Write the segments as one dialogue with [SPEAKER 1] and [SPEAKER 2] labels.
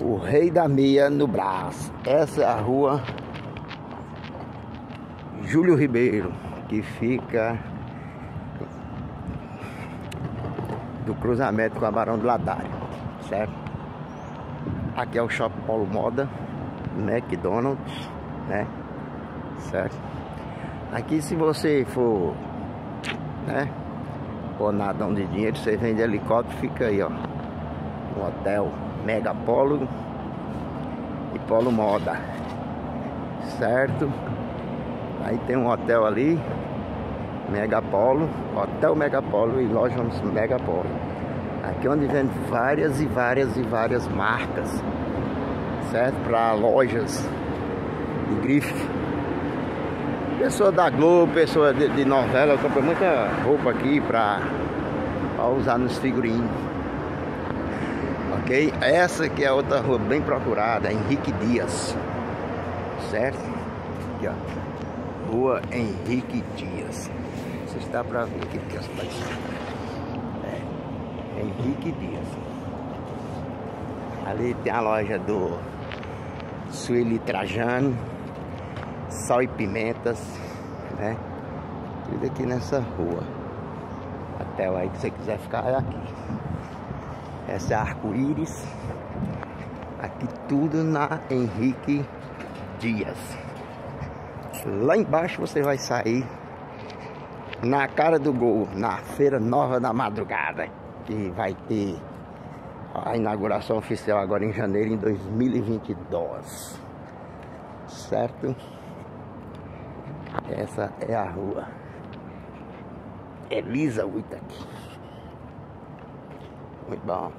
[SPEAKER 1] o Rei da Meia no Brás. Essa é a rua Júlio Ribeiro, que fica do cruzamento com a Barão do Ladário, certo? Aqui é o Shopping Paulo Moda, McDonald's, né? Certo? Aqui se você for, né? Por nadão de dinheiro, você vende helicóptero, fica aí, ó. No hotel Mega Polo e Polo Moda. Certo? Aí tem um hotel ali, Megapolo, Hotel Megapolo e loja Megapolo. Aqui é onde vende várias e várias e várias marcas, certo? Para lojas de grife. Pessoa da Globo, pessoa de, de novela, compra muita roupa aqui para usar nos figurinos. Essa aqui é outra rua bem procurada, Henrique Dias. Certo? Aqui, ó. Rua Henrique Dias. Você está para ver aqui que as É. Henrique Dias. Ali tem a loja do Sueli Trajano. Sal e pimentas, né? Tudo aqui nessa rua. Até aí que você quiser ficar é aqui. Essa é arco-íris. Aqui tudo na Henrique Dias. Lá embaixo você vai sair na cara do gol, na Feira Nova da Madrugada, que vai ter a inauguração oficial agora em janeiro em 2022. Certo? Essa é a rua Elisa Wittak. Muito bom.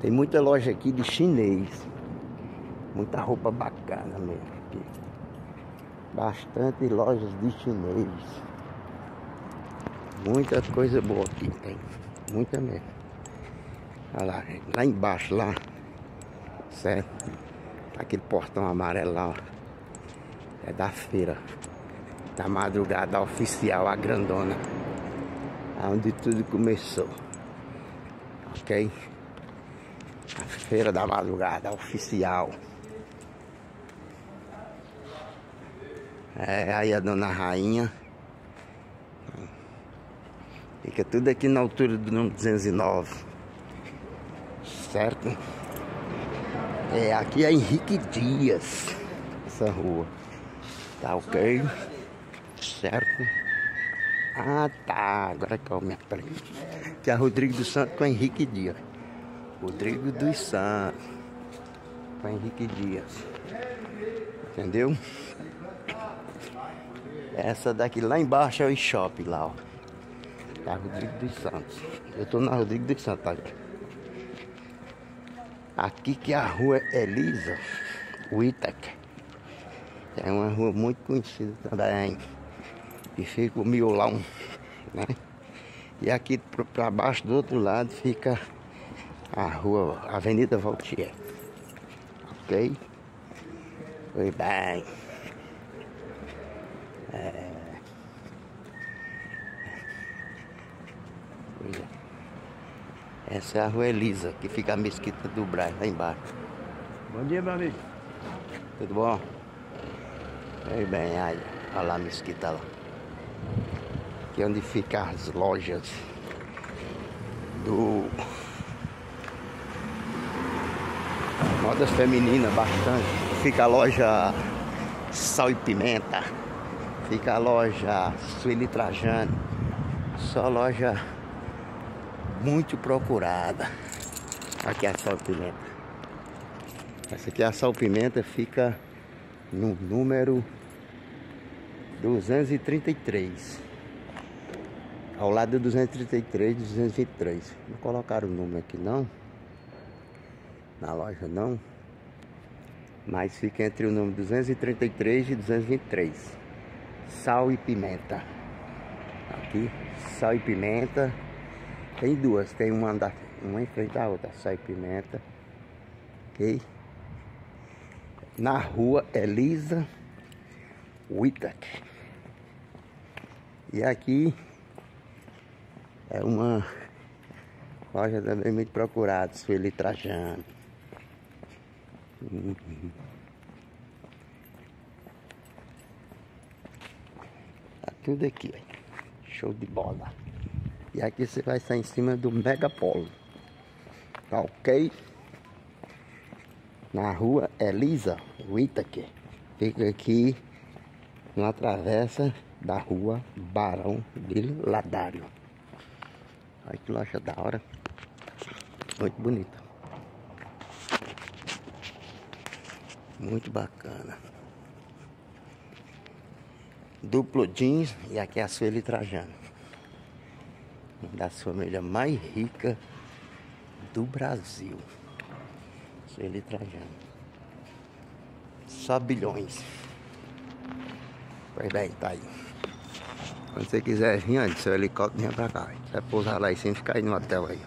[SPEAKER 1] Tem muita loja aqui de chinês. Muita roupa bacana mesmo aqui. Bastante lojas de chinês. Muita coisa boa aqui tem. Muita mesmo. Olha lá, lá embaixo lá. Certo? Aquele portão amarelo lá, ó. É da feira. Da madrugada oficial, a grandona. Onde tudo começou. Ok? A feira da madrugada oficial. É, aí a dona rainha. Fica tudo aqui na altura do número 209. Certo? É, aqui é Henrique Dias. Essa rua. Tá ok? Certo? Ah, tá. Agora me aprendo. Que é Rodrigo dos Santos com Henrique Dias. Rodrigo dos Santos. Com Henrique Dias. Entendeu? Essa daqui lá embaixo é o shopping lá, ó. Tá Rodrigo dos Santos. Eu tô na Rodrigo dos Santos, tá? Aqui que é a rua Elisa Wittek. É uma rua muito conhecida também. E fica o miolão, né? E aqui para baixo do outro lado fica a rua Avenida Valtier. Ok? Foi bem. É... Essa é a rua Elisa, que fica a mesquita do Braz, lá embaixo.
[SPEAKER 2] Bom dia, meu amigo.
[SPEAKER 1] Tudo bom? Aí bem, aí, olha lá a mesquita lá. Aqui é onde ficam as lojas do moda feminina bastante. Fica a loja Sal e Pimenta. Fica a loja Sueli Trajano. Só loja muito procurada. Aqui é a Sal e Pimenta. Essa aqui é a Sal Pimenta, fica no número 233. Ao lado do 233 e 223. Não colocaram o número aqui não. Na loja não. Mas fica entre o número 233 e 223. Sal e pimenta. Aqui, sal e pimenta. Tem duas, tem uma, da, uma em frente da outra. Sal e pimenta. Ok? Na rua Elisa Witac. E aqui é uma loja também muito procurada, Sueli Trajano. Uhum. Tá tudo aqui, show de bola. E aqui você vai estar em cima do Megapolo. Tá ok? Na rua Elisa Whittaker. Fica aqui na travessa da rua Barão de Ladário. Olha que loja da hora. Muito bonita. Muito bacana. Duplo jeans e aqui é a Sueli Trajano das famílias mais ricas do Brasil. Ele Trajano. Só bilhões. Pois bem, tá aí. Quando você quiser vir, antes, seu helicóptero vinha pra cá. Você vai pousar lá e sempre ficar aí no hotel aí.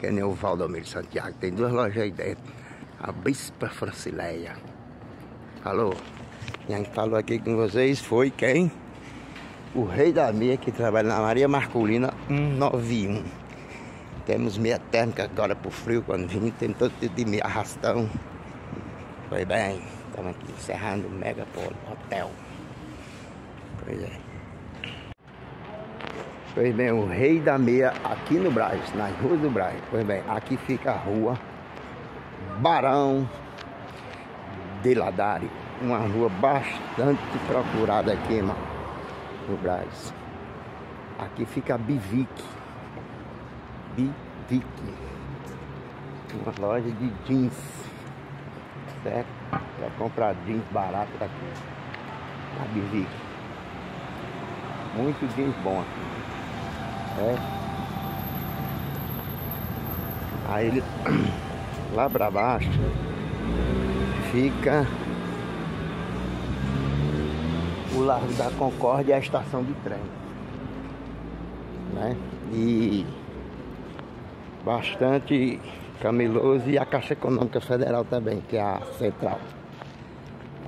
[SPEAKER 1] Que é nem o Valdomiro Santiago. Tem duas lojas aí dentro. A Bispa Francileia. Falou. Quem falou aqui com vocês foi quem? o rei da meia que trabalha na Maria Marculina 191. Temos meia térmica agora pro frio quando vim, tem todo tipo de meia arrastão. Foi bem, estamos aqui encerrando o Megapolo Hotel. Pois é. Pois bem, o rei da meia aqui no Braz, nas ruas do Braz. Pois bem, aqui fica a rua Barão de Ladário. Uma rua bastante procurada aqui, mano no Braz. Aqui fica a Bivic. Bivic. Uma loja de jeans. Certo? Para comprar jeans barato daqui. A Bivic. Muito jeans bom aqui. É. Aí ele lá para baixo fica o Largo da Concórdia é a estação de trem. Né? E bastante cameloso e a Caixa Econômica Federal também, que é a central.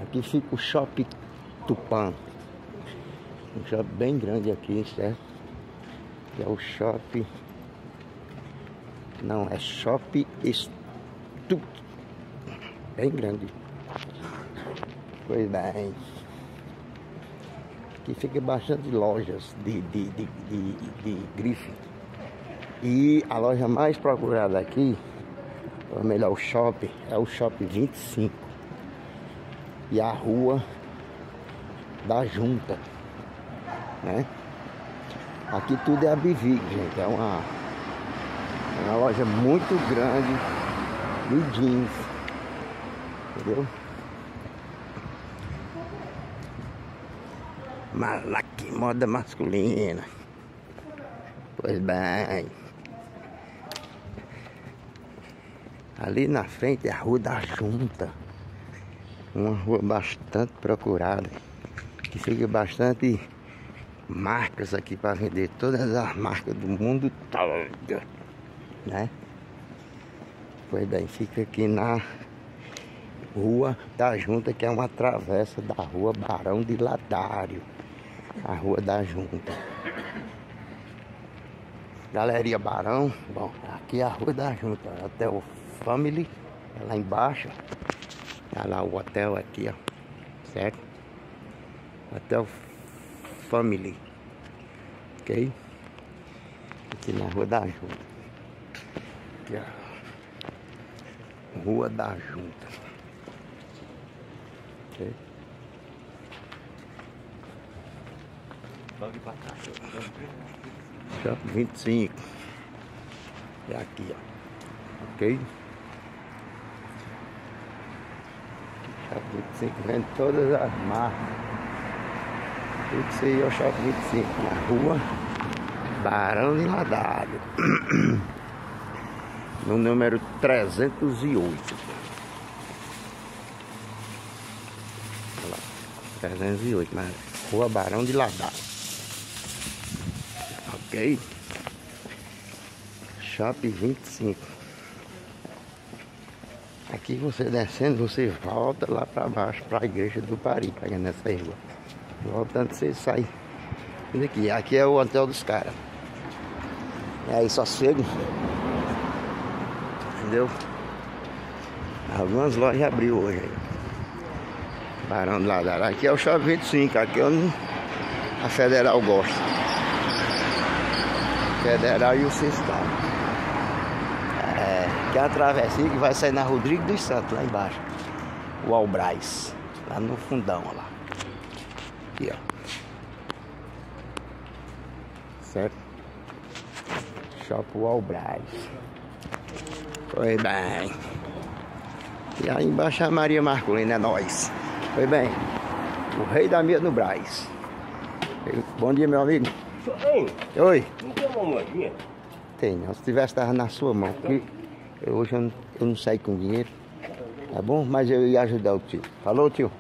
[SPEAKER 1] Aqui fica o Shopping Tupã. Um shopping bem grande aqui, certo? Que é o shopping. Não, é shopping Estu. Bem grande. Pois bem. Aqui fica bastante lojas de, de, de, de, de grife. E a loja mais procurada aqui, ou melhor, o shopping, é o shopping 25. E a rua da Junta. Né? Aqui tudo é a Bivic, gente. É uma, é uma loja muito grande de jeans. Entendeu? Malac, moda masculina. Pois bem. Ali na frente é a Rua da Junta. Uma rua bastante procurada. Que fica bastante marcas aqui para vender. Todas as marcas do mundo todo. Né? Pois bem, fica aqui na Rua da Junta, que é uma travessa da Rua Barão de Ladário a Rua da Junta. Galeria Barão, bom, aqui é a Rua da Junta, Hotel Family, é lá embaixo. Tá lá o hotel aqui, ó. Certo? Hotel Family. Ok? Aqui na Rua da Junta. Aqui, ó. Rua da Junta. Ok? Logo pra cá. Shopping 25. É aqui, ó. Ok? Shopping 25 vende todas as marcas. Tudo isso aí é o Shopping 25, na rua Barão de Ladário. No número 308. Olha lá, 308, mas Rua Barão de Ladário. Ok? Shopping 25. Aqui você descendo, você volta lá para baixo, para a igreja do Paris, pegando essa rua. Voltando, você sai. Aqui, aqui é o hotel dos caras. É aí só sossego. Entendeu? Algumas lojas abriu hoje aí. Barão do Ladar. Aqui é o Shopping 25, aqui é onde a Federal gosta. Federal e o Sistal. É, que é a travessia que vai sair na Rodrigo dos Santos, lá embaixo. O Albraz. Lá no fundão, lá. Aqui, ó. Certo? Shopping Albraz. Foi bem. E aí embaixo a Maria Marcolina, é nós. Foi bem. O rei da mesa no Braz. Bom dia, meu amigo.
[SPEAKER 2] Ei,
[SPEAKER 1] Oi.
[SPEAKER 2] não tem uma moedinha?
[SPEAKER 1] Tem, não. Se tivesse, tava na sua mão. Porque hoje eu não, eu não saí com dinheiro. Tá bom? Mas eu ia ajudar o tio. Falou, tio?